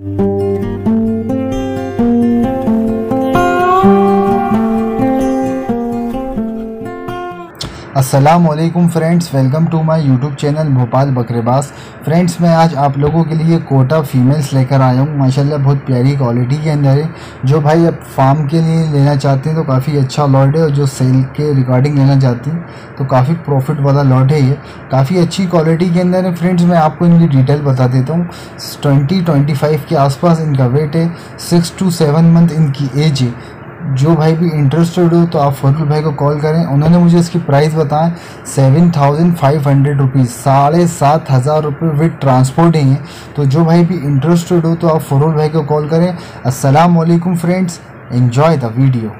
Thank you. Aslam friends welcome to my YouTube channel Bhopal बकरेबाज friends मैं आज आप लोगों के लिए कोटा फीमेल्स लेकर आया हूँ। माशाल्लाह, बहुत प्यारी क्वालिटी के अंदर है। जो भाई अब फार्म के लिए लेना चाहते हैं तो काफ़ी अच्छा लॉट है और जो सेल के रिकॉर्डिंग लेना चाहते हैं तो काफ़ी प्रॉफिट वाला लॉट है ये। काफ़ी अच्छी क्वालिटी के अंदर है। फ्रेंड्स मैं आपको इनकी डिटेल बता देता हूँ। ट्वेंटी ट्वेंटी फाइव के आसपास इनका वेट है। सिक्स टू सेवन मंथ इनकी एज है। जो भाई भी इंटरेस्टेड हो तो आप फरुल भाई को कॉल करें। उन्होंने मुझे इसकी प्राइस बताएँ seven thousand five hundred rupees साढ़े सात हज़ार रुपये विथ ट्रांसपोर्टिंग है तो जो भाई भी इंटरेस्टेड हो तो आप फरुल भाई को कॉल करें। असलकुम फ्रेंड्स इन्जॉय द वीडियो